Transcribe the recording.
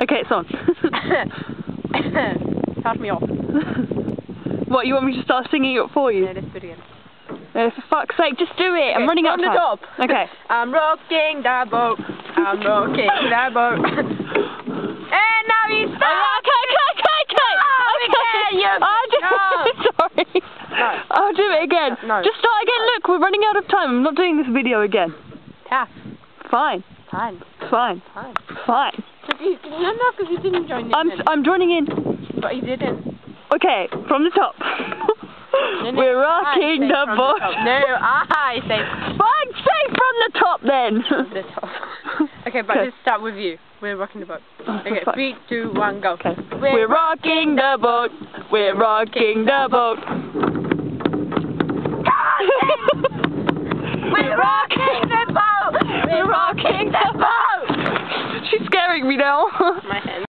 Okay, it's on. Start me off. what, you want me to start singing it for you? No, let's do it again. Uh, for fuck's sake, just do it. I'm running out of the time. top. Okay. I'm rocking the boat. I'm rocking the boat. and now we Oh, start. okay, okay, okay, okay. No, okay. you- I'll do no. Sorry. No. I'll do it again. No. Just start again. Look, we're running out of time. I'm not doing this video again. Tough. Fine. Fine. Fine. Fine. Fine. But you, no, no, because you didn't join in. I'm I'm joining in. But you didn't. Okay, from the top. No, no, We're rocking the boat. No, I say Fine, say from the top then. from the top. Okay, but let's start with you. We're rocking the boat. Oh, Okay, three, two, one, go. Okay. We're rocking the boat. We're rocking the boat. Now. My.